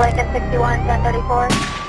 Lincoln 61, 1034.